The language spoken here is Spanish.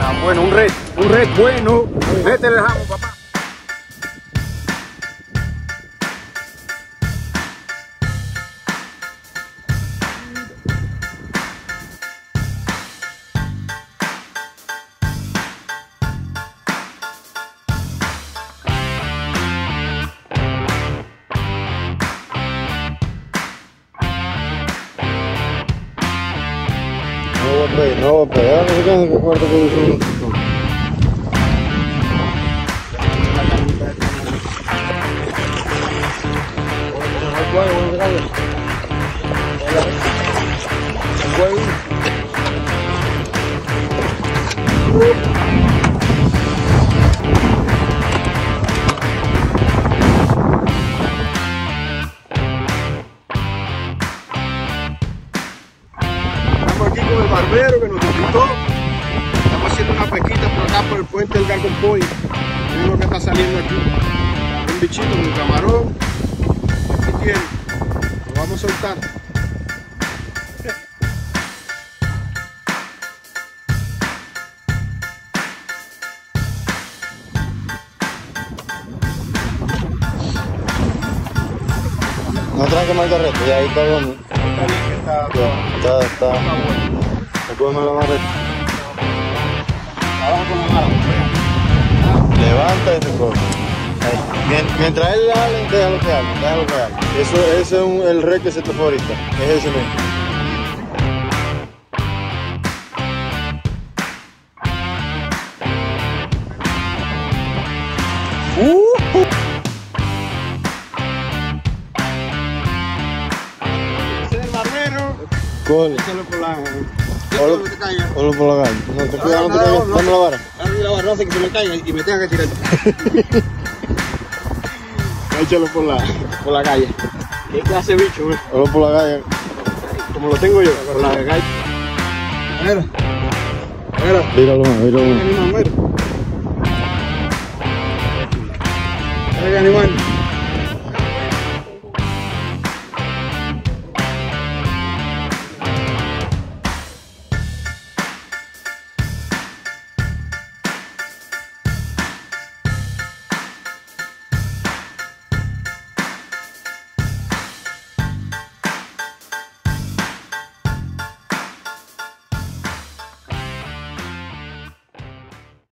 Ah, bueno, un red, un red bueno. Red te dejamos, papá. No voy a pedir, no sé cuarto que barbero que nos invitó. Estamos haciendo una pesquita por acá por el puente del Gargon Point. Miren lo que está saliendo aquí. Un bichito, un camarón. Aquí tiene. Lo vamos a soltar. No trae que marcar reto, ya ahí está bueno. Está bien que está Está, está. está bueno. Después me lo amarré. Abajo con la mano. Levanta. Ahí. Mien- Mientras él hable, déjalo que hable, déjalo que hable. Eso, ese es un- el red que se te fue ahorita. Es ese mismo. Ese es el Olo- que te caiga. Olo por la gana. No te cuidas, no te caigas. Dame la vara. Dame la barra, no hace que se me caiga y me tenga que tirar. Échalo por la, por la calle. ¿Qué clase de bicho, güey? Olo por la galla. Como lo tengo yo, por la calle. Mira. Mira. Míralo míralo más. Animal, mira. Mira, animal.